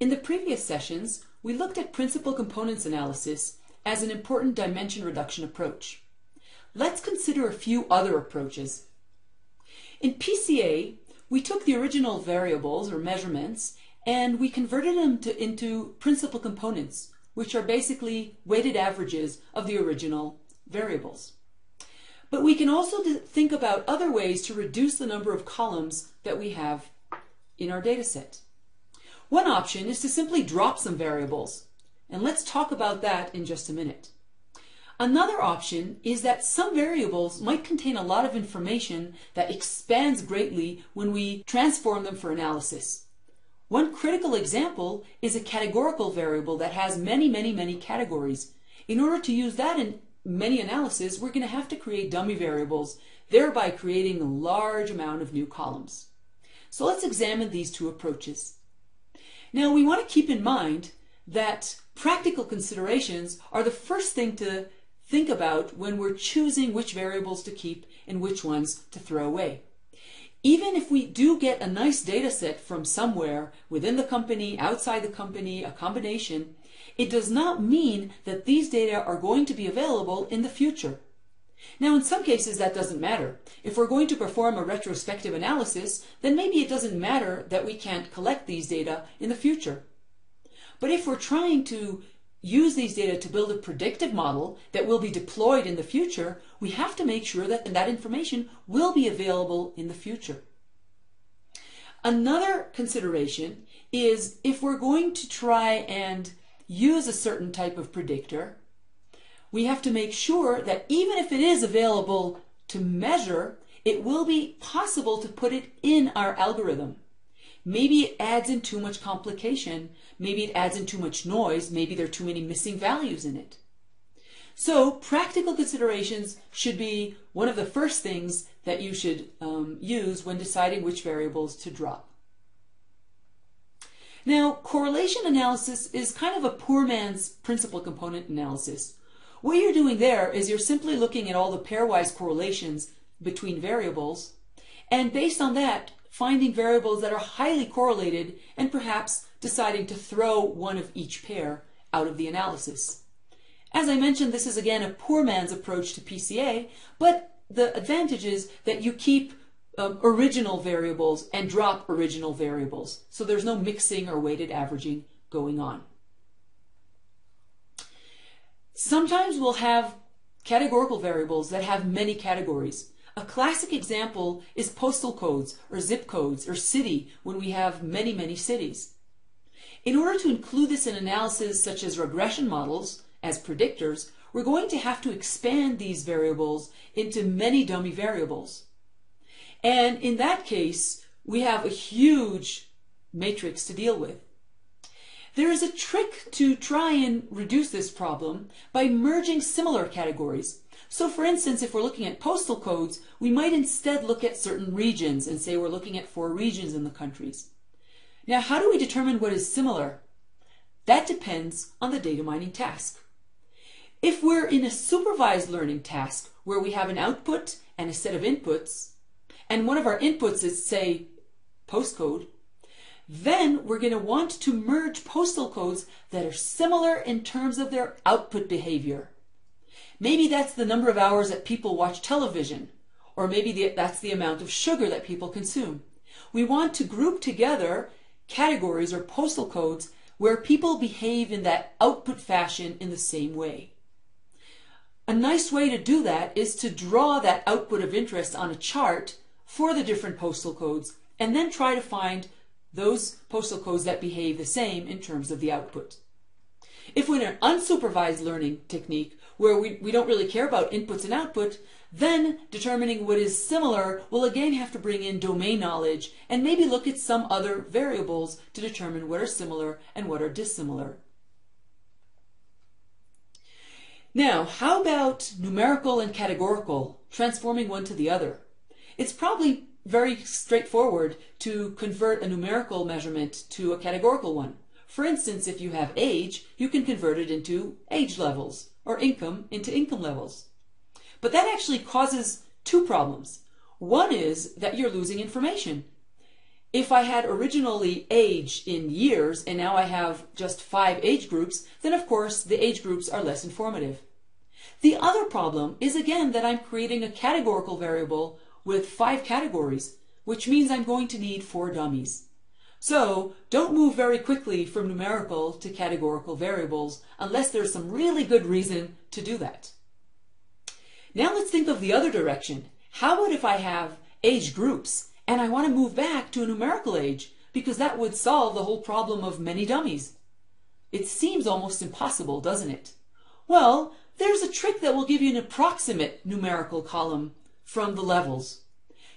In the previous sessions, we looked at principal components analysis as an important dimension reduction approach. Let's consider a few other approaches. In PCA, we took the original variables or measurements and we converted them to, into principal components, which are basically weighted averages of the original variables. But we can also think about other ways to reduce the number of columns that we have in our data set. One option is to simply drop some variables, and let's talk about that in just a minute. Another option is that some variables might contain a lot of information that expands greatly when we transform them for analysis. One critical example is a categorical variable that has many, many, many categories. In order to use that in many analyses, we're going to have to create dummy variables, thereby creating a large amount of new columns. So let's examine these two approaches. Now we want to keep in mind that practical considerations are the first thing to think about when we're choosing which variables to keep and which ones to throw away. Even if we do get a nice data set from somewhere within the company, outside the company, a combination, it does not mean that these data are going to be available in the future. Now, in some cases, that doesn't matter. If we're going to perform a retrospective analysis, then maybe it doesn't matter that we can't collect these data in the future. But if we're trying to use these data to build a predictive model that will be deployed in the future, we have to make sure that that information will be available in the future. Another consideration is if we're going to try and use a certain type of predictor, we have to make sure that even if it is available to measure, it will be possible to put it in our algorithm. Maybe it adds in too much complication. Maybe it adds in too much noise. Maybe there are too many missing values in it. So practical considerations should be one of the first things that you should um, use when deciding which variables to drop. Now, correlation analysis is kind of a poor man's principal component analysis. What you're doing there is you're simply looking at all the pairwise correlations between variables, and based on that, finding variables that are highly correlated and perhaps deciding to throw one of each pair out of the analysis. As I mentioned, this is again a poor man's approach to PCA, but the advantage is that you keep um, original variables and drop original variables. So there's no mixing or weighted averaging going on. Sometimes we'll have categorical variables that have many categories. A classic example is postal codes or zip codes or city when we have many, many cities. In order to include this in analysis such as regression models as predictors, we're going to have to expand these variables into many dummy variables. And in that case, we have a huge matrix to deal with. There is a trick to try and reduce this problem by merging similar categories. So for instance, if we're looking at postal codes, we might instead look at certain regions and say we're looking at four regions in the countries. Now, how do we determine what is similar? That depends on the data mining task. If we're in a supervised learning task where we have an output and a set of inputs, and one of our inputs is, say, postcode, then we're going to want to merge postal codes that are similar in terms of their output behavior. Maybe that's the number of hours that people watch television, or maybe that's the amount of sugar that people consume. We want to group together categories or postal codes where people behave in that output fashion in the same way. A nice way to do that is to draw that output of interest on a chart for the different postal codes and then try to find those postal codes that behave the same in terms of the output. If we're in an unsupervised learning technique where we, we don't really care about inputs and output, then determining what is similar will again have to bring in domain knowledge and maybe look at some other variables to determine what are similar and what are dissimilar. Now, how about numerical and categorical, transforming one to the other? It's probably very straightforward to convert a numerical measurement to a categorical one. For instance, if you have age, you can convert it into age levels or income into income levels. But that actually causes two problems. One is that you're losing information. If I had originally age in years and now I have just five age groups, then of course the age groups are less informative. The other problem is again that I'm creating a categorical variable with five categories, which means I'm going to need four dummies. So don't move very quickly from numerical to categorical variables unless there's some really good reason to do that. Now let's think of the other direction. How about if I have age groups and I want to move back to a numerical age because that would solve the whole problem of many dummies? It seems almost impossible, doesn't it? Well, there's a trick that will give you an approximate numerical column from the levels.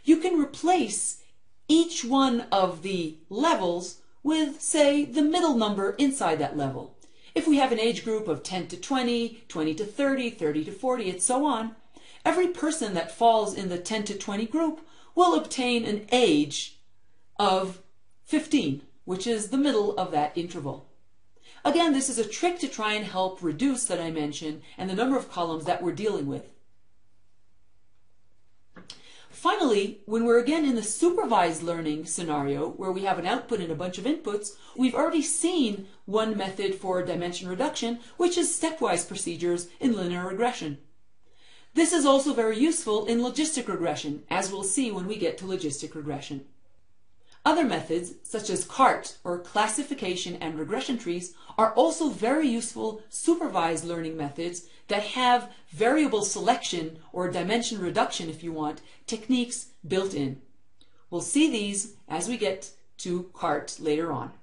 You can replace each one of the levels with, say, the middle number inside that level. If we have an age group of 10 to 20, 20 to 30, 30 to 40, and so on, every person that falls in the 10 to 20 group will obtain an age of 15, which is the middle of that interval. Again, this is a trick to try and help reduce the dimension and the number of columns that we're dealing with. Finally, when we're again in the supervised learning scenario, where we have an output and a bunch of inputs, we've already seen one method for dimension reduction, which is stepwise procedures in linear regression. This is also very useful in logistic regression, as we'll see when we get to logistic regression. Other methods, such as CART or classification and regression trees, are also very useful supervised learning methods that have variable selection or dimension reduction, if you want, techniques built in. We'll see these as we get to CART later on.